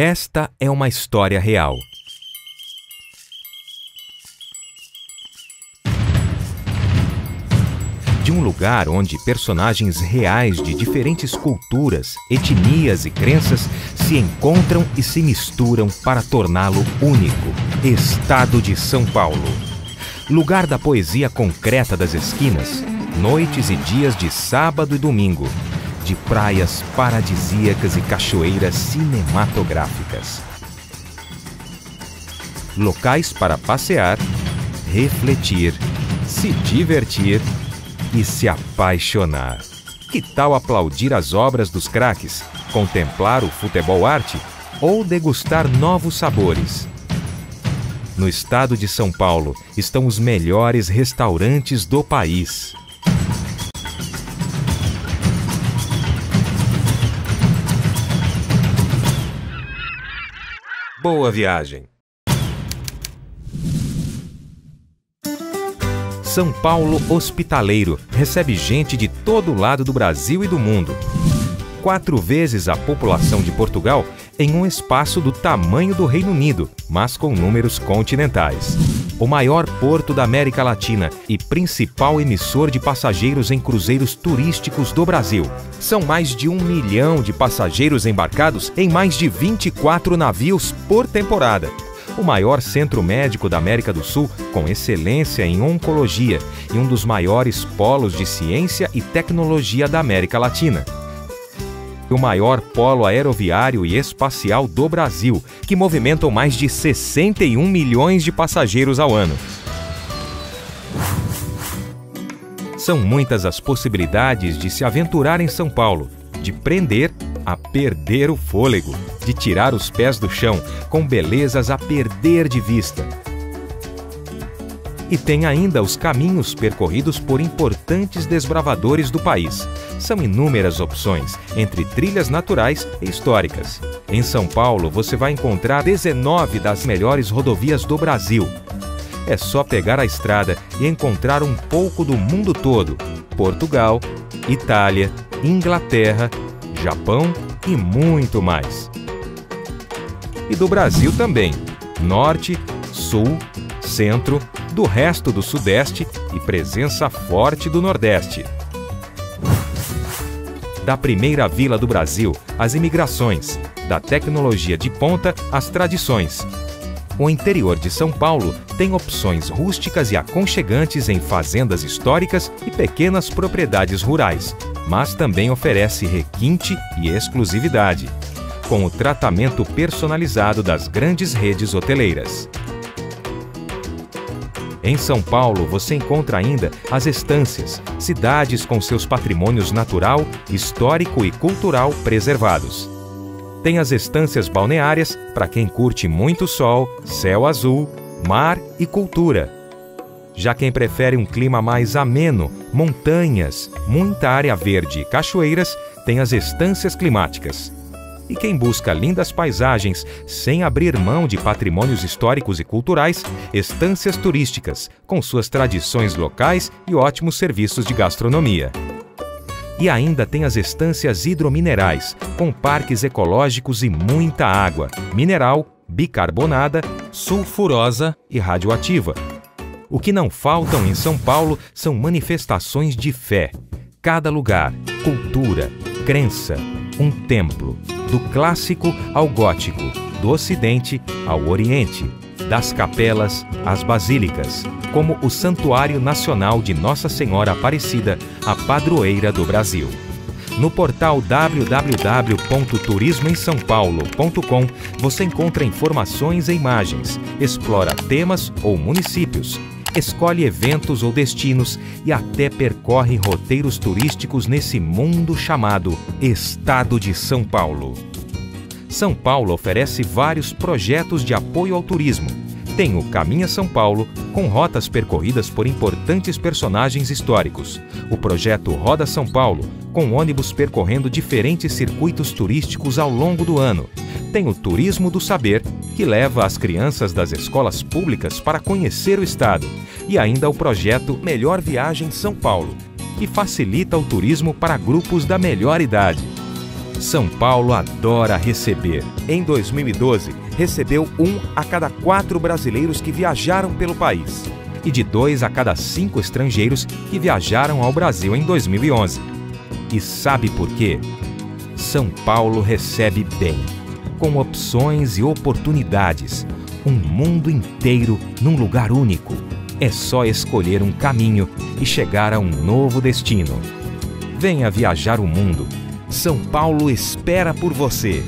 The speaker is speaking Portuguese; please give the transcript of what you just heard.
Esta é uma história real. De um lugar onde personagens reais de diferentes culturas, etnias e crenças se encontram e se misturam para torná-lo único. Estado de São Paulo. Lugar da poesia concreta das esquinas, noites e dias de sábado e domingo, de praias paradisíacas e cachoeiras cinematográficas. Locais para passear, refletir, se divertir e se apaixonar. Que tal aplaudir as obras dos craques, contemplar o futebol arte ou degustar novos sabores? No estado de São Paulo estão os melhores restaurantes do país. Boa viagem! São Paulo hospitaleiro recebe gente de todo lado do Brasil e do mundo. Quatro vezes a população de Portugal em um espaço do tamanho do Reino Unido, mas com números continentais. O maior porto da América Latina e principal emissor de passageiros em cruzeiros turísticos do Brasil. São mais de um milhão de passageiros embarcados em mais de 24 navios por temporada o maior centro médico da América do Sul com excelência em oncologia e um dos maiores polos de ciência e tecnologia da América Latina. O maior polo aeroviário e espacial do Brasil, que movimentam mais de 61 milhões de passageiros ao ano. São muitas as possibilidades de se aventurar em São Paulo, de prender a perder o fôlego, de tirar os pés do chão, com belezas a perder de vista. E tem ainda os caminhos percorridos por importantes desbravadores do país. São inúmeras opções, entre trilhas naturais e históricas. Em São Paulo, você vai encontrar 19 das melhores rodovias do Brasil. É só pegar a estrada e encontrar um pouco do mundo todo: Portugal, Itália, Inglaterra, Japão e muito mais. E do Brasil também, norte, sul, centro, do resto do sudeste e presença forte do nordeste. Da primeira vila do Brasil às imigrações, da tecnologia de ponta às tradições. O interior de São Paulo tem opções rústicas e aconchegantes em fazendas históricas e pequenas propriedades rurais, mas também oferece requinte e exclusividade, com o tratamento personalizado das grandes redes hoteleiras. Em São Paulo, você encontra ainda as estâncias, cidades com seus patrimônios natural, histórico e cultural preservados. Tem as estâncias balneárias para quem curte muito sol, céu azul, mar e cultura já quem prefere um clima mais ameno, montanhas, muita área verde e cachoeiras, tem as estâncias climáticas. E quem busca lindas paisagens sem abrir mão de patrimônios históricos e culturais, estâncias turísticas, com suas tradições locais e ótimos serviços de gastronomia. E ainda tem as estâncias hidrominerais, com parques ecológicos e muita água, mineral, bicarbonada, sulfurosa e radioativa, o que não faltam em São Paulo são manifestações de fé. Cada lugar, cultura, crença, um templo, do clássico ao gótico, do ocidente ao oriente, das capelas às basílicas, como o Santuário Nacional de Nossa Senhora Aparecida, a padroeira do Brasil. No portal www.turismoemsaopaulo.com você encontra informações e imagens, explora temas ou municípios, escolhe eventos ou destinos e até percorre roteiros turísticos nesse mundo chamado Estado de São Paulo. São Paulo oferece vários projetos de apoio ao turismo. Tem o Caminha São Paulo, com rotas percorridas por importantes personagens históricos. O projeto Roda São Paulo, com ônibus percorrendo diferentes circuitos turísticos ao longo do ano. Tem o Turismo do Saber, que leva as crianças das escolas públicas para conhecer o estado, e ainda o projeto Melhor Viagem São Paulo, que facilita o turismo para grupos da melhor idade. São Paulo adora receber. Em 2012, recebeu um a cada quatro brasileiros que viajaram pelo país e de dois a cada cinco estrangeiros que viajaram ao Brasil em 2011. E sabe por quê? São Paulo recebe bem, com opções e oportunidades, um mundo inteiro num lugar único. É só escolher um caminho e chegar a um novo destino. Venha viajar o mundo. São Paulo espera por você.